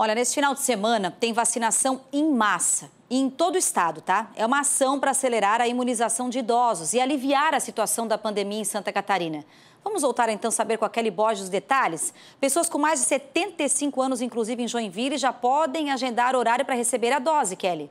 Olha, nesse final de semana tem vacinação em massa. E em todo o estado, tá? É uma ação para acelerar a imunização de idosos e aliviar a situação da pandemia em Santa Catarina. Vamos voltar então a saber com a Kelly Borges os detalhes? Pessoas com mais de 75 anos, inclusive em Joinville, já podem agendar horário para receber a dose, Kelly.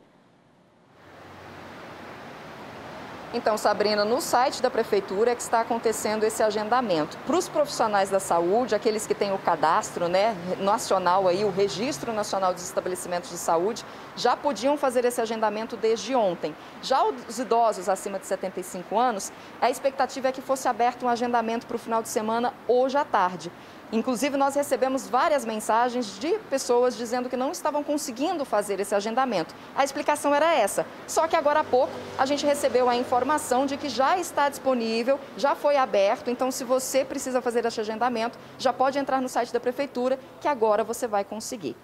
Então, Sabrina, no site da Prefeitura é que está acontecendo esse agendamento. Para os profissionais da saúde, aqueles que têm o cadastro né, nacional, aí, o Registro Nacional dos Estabelecimentos de Saúde, já podiam fazer esse agendamento desde ontem. Já os idosos acima de 75 anos, a expectativa é que fosse aberto um agendamento para o final de semana hoje à tarde. Inclusive, nós recebemos várias mensagens de pessoas dizendo que não estavam conseguindo fazer esse agendamento. A explicação era essa. Só que agora há pouco a gente recebeu a informação de que já está disponível, já foi aberto. Então, se você precisa fazer esse agendamento, já pode entrar no site da Prefeitura, que agora você vai conseguir.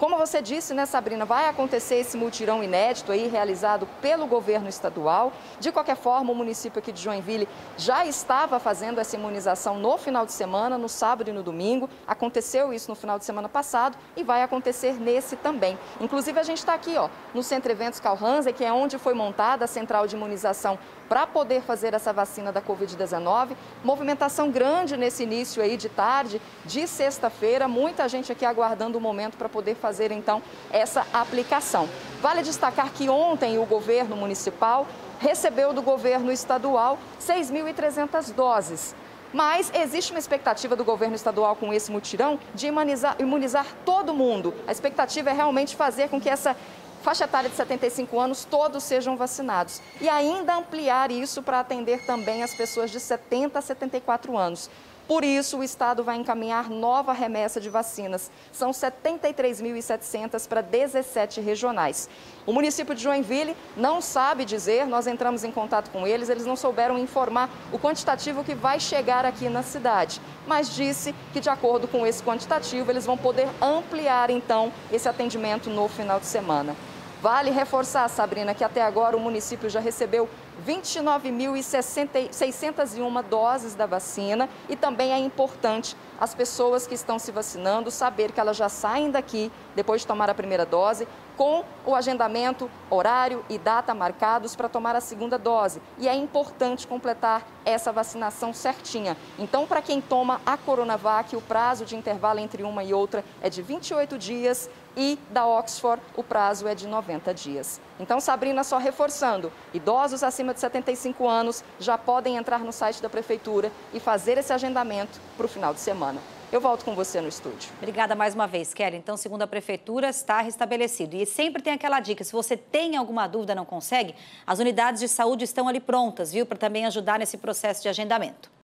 Como você disse, né, Sabrina, vai acontecer esse multirão inédito aí realizado pelo governo estadual. De qualquer forma, o município aqui de Joinville já estava fazendo essa imunização no final de semana, no sábado e no domingo. Aconteceu isso no final de semana passado e vai acontecer nesse também. Inclusive, a gente está aqui, ó, no Centro Eventos Calhanse, que é onde foi montada a central de imunização para poder fazer essa vacina da Covid-19. Movimentação grande nesse início aí de tarde, de sexta-feira. Muita gente aqui aguardando o momento para poder fazer, então, essa aplicação. Vale destacar que ontem o governo municipal recebeu do governo estadual 6.300 doses. Mas existe uma expectativa do governo estadual com esse mutirão de imunizar, imunizar todo mundo. A expectativa é realmente fazer com que essa faixa etária de 75 anos, todos sejam vacinados. E ainda ampliar isso para atender também as pessoas de 70 a 74 anos. Por isso, o Estado vai encaminhar nova remessa de vacinas. São 73.700 para 17 regionais. O município de Joinville não sabe dizer, nós entramos em contato com eles, eles não souberam informar o quantitativo que vai chegar aqui na cidade. Mas disse que, de acordo com esse quantitativo, eles vão poder ampliar, então, esse atendimento no final de semana. Vale reforçar, Sabrina, que até agora o município já recebeu 29.601 doses da vacina e também é importante as pessoas que estão se vacinando saber que elas já saem daqui, depois de tomar a primeira dose, com o agendamento, horário e data marcados para tomar a segunda dose. E é importante completar essa vacinação certinha. Então, para quem toma a Coronavac, o prazo de intervalo entre uma e outra é de 28 dias e da Oxford o prazo é de 90 dias. Então, Sabrina, só reforçando, idosos acima de 75 anos já podem entrar no site da Prefeitura e fazer esse agendamento para o final de semana. Eu volto com você no estúdio. Obrigada mais uma vez, Kelly. Então, segundo a Prefeitura, está restabelecido. E sempre tem aquela dica, se você tem alguma dúvida não consegue, as unidades de saúde estão ali prontas, viu, para também ajudar nesse processo de agendamento.